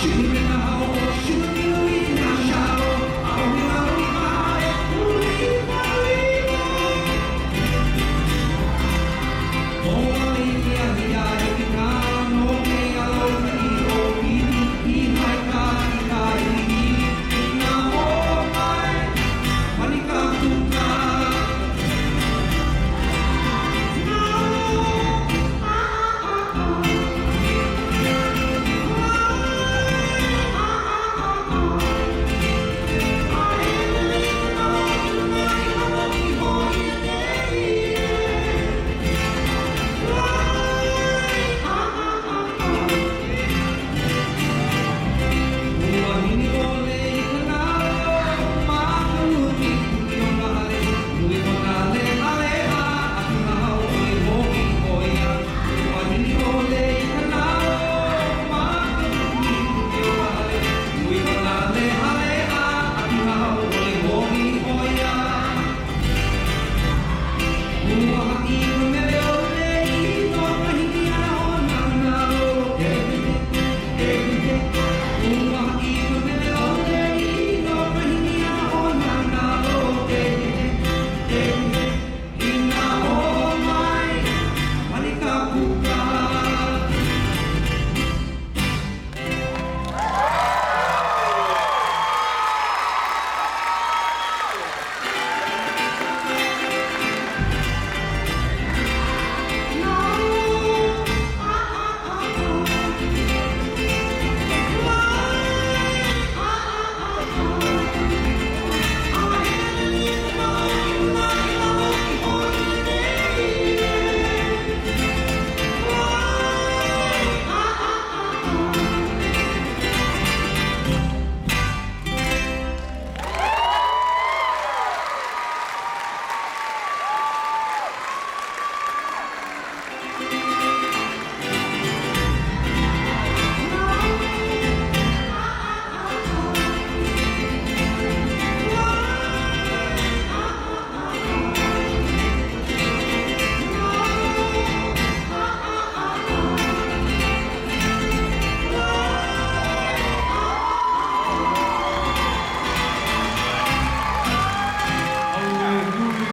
Human